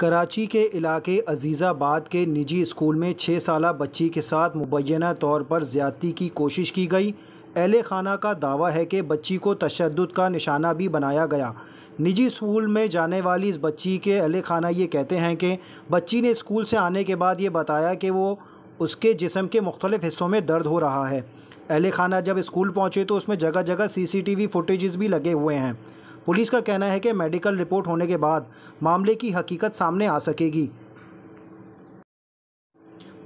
कराची के इलाके अजीज़ाबाद के निजी स्कूल में छः साल बच्ची के साथ मुबैना तौर पर ज़्यादती की कोशिश की गई। अहल खाना का दावा है कि बच्ची को तशद का निशाना भी बनाया गया। निजी स्कूल में जाने वाली इस बच्ची के अहल खाना ये कहते हैं कि बच्ची ने स्कूल से आने के बाद ये बताया कि वो उसके जिसम के मुख्तलिफ़ हिस्सों में दर्द हो रहा है। अहल खाना जब स्कूल पहुँचे तो उसमें जगह जगह सी सी टी वी फुटेज़ भी लगे हुए हैं। पुलिस का कहना है कि मेडिकल रिपोर्ट होने के बाद मामले की हकीकत सामने आ सकेगी।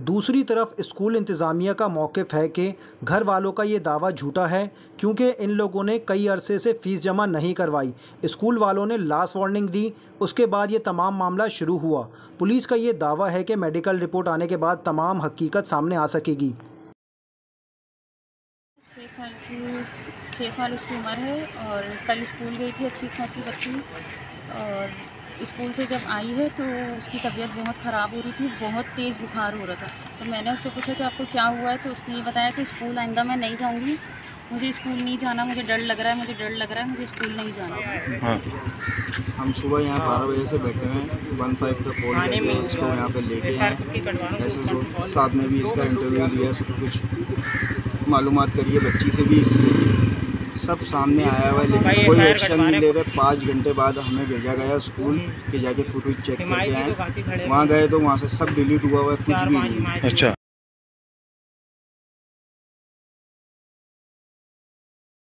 दूसरी तरफ़, स्कूल इंतज़ामिया का मौक़ है कि घर वालों का ये दावा झूठा है, क्योंकि इन लोगों ने कई अरसे से फ़ीस जमा नहीं करवाई। स्कूल वालों ने लास्ट वार्निंग दी, उसके बाद ये तमाम मामला शुरू हुआ। पुलिस का ये दावा है कि मेडिकल रिपोर्ट आने के बाद तमाम हकीकत सामने आ सकेगी। छः साल की, छः साल उसकी उम्र है और कल स्कूल गई थी अच्छी खासी बच्ची और स्कूल से जब आई है तो उसकी तबीयत बहुत ख़राब हो रही थी, बहुत तेज़ बुखार हो रहा था। तो मैंने उससे पूछा कि आपको क्या हुआ है? तो उसने ये बताया कि स्कूल आइंदा मैं नहीं जाऊँगी, मुझे स्कूल नहीं जाना, मुझे डर लग रहा है, मुझे डर लग रहा है, मुझे स्कूल नहीं जाना। हाँ। हम सुबह यहाँ बारह बजे से बैठे हुए हैं, वन फाइव का कॉल करके इसको यहाँ पे लेके आए ऐसे साहब ने भी इसका इंटरव्यू लिया, सब कुछ। मालूमात करिए बच्ची से भी इससे भी। सब सामने आया हुआ है लेकिन कोई एक्शन नहीं ले रहे। पाँच घंटे बाद हमें भेजा गया स्कूल के जाके फ़ोटो चेक करके आए। वहाँ गए तो वहाँ से सब डिलीट हुआ हुआ है कुछ भी नहीं अच्छा।